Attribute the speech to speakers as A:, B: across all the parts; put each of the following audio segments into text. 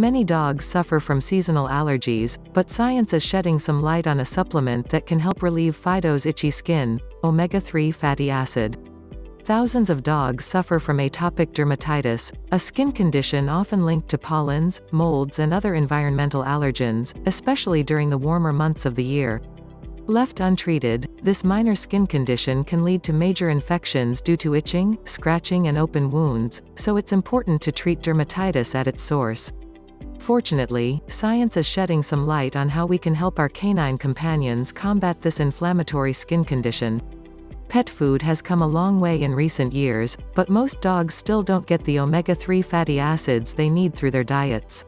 A: Many dogs suffer from seasonal allergies, but science is shedding some light on a supplement that can help relieve Fido's itchy skin, omega-3 fatty acid. Thousands of dogs suffer from atopic dermatitis, a skin condition often linked to pollens, molds and other environmental allergens, especially during the warmer months of the year. Left untreated, this minor skin condition can lead to major infections due to itching, scratching and open wounds, so it's important to treat dermatitis at its source. Fortunately, science is shedding some light on how we can help our canine companions combat this inflammatory skin condition. Pet food has come a long way in recent years, but most dogs still don't get the omega-3 fatty acids they need through their diets.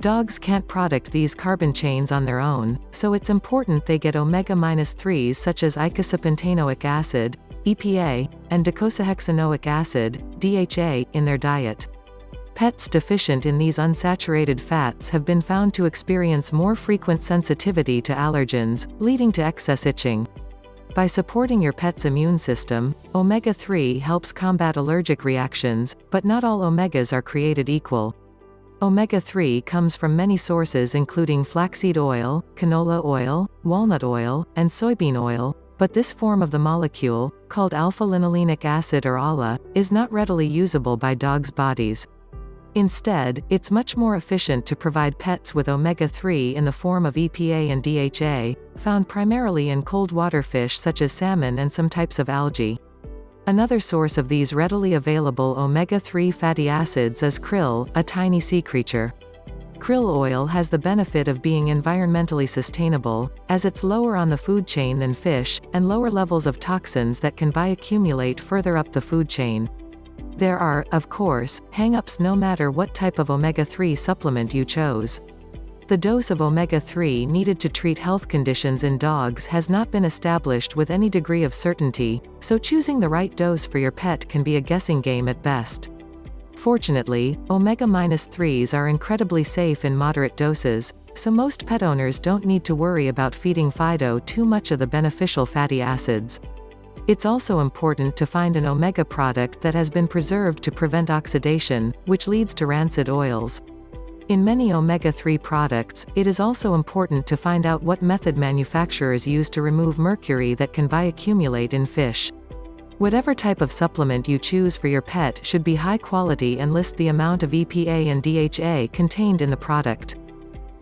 A: Dogs can't product these carbon chains on their own, so it's important they get omega-3s such as icosapentaenoic acid, EPA, and docosahexaenoic acid, DHA, in their diet. Pets deficient in these unsaturated fats have been found to experience more frequent sensitivity to allergens, leading to excess itching. By supporting your pet's immune system, omega-3 helps combat allergic reactions, but not all omegas are created equal. Omega-3 comes from many sources including flaxseed oil, canola oil, walnut oil, and soybean oil, but this form of the molecule, called alpha-linolenic acid or ALA, is not readily usable by dogs' bodies. Instead, it's much more efficient to provide pets with omega-3 in the form of EPA and DHA, found primarily in cold water fish such as salmon and some types of algae. Another source of these readily available omega-3 fatty acids is krill, a tiny sea creature. Krill oil has the benefit of being environmentally sustainable, as it's lower on the food chain than fish, and lower levels of toxins that can bioaccumulate further up the food chain. There are, of course, hangups no matter what type of omega-3 supplement you chose. The dose of omega-3 needed to treat health conditions in dogs has not been established with any degree of certainty, so choosing the right dose for your pet can be a guessing game at best. Fortunately, omega-3s are incredibly safe in moderate doses, so most pet owners don't need to worry about feeding Fido too much of the beneficial fatty acids. It's also important to find an omega product that has been preserved to prevent oxidation, which leads to rancid oils. In many omega-3 products, it is also important to find out what method manufacturers use to remove mercury that can bioaccumulate in fish. Whatever type of supplement you choose for your pet should be high quality and list the amount of EPA and DHA contained in the product.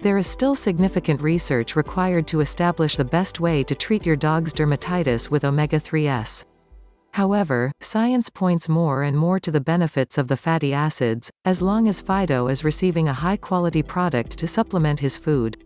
A: There is still significant research required to establish the best way to treat your dog's dermatitis with omega-3s. However, science points more and more to the benefits of the fatty acids, as long as Fido is receiving a high-quality product to supplement his food.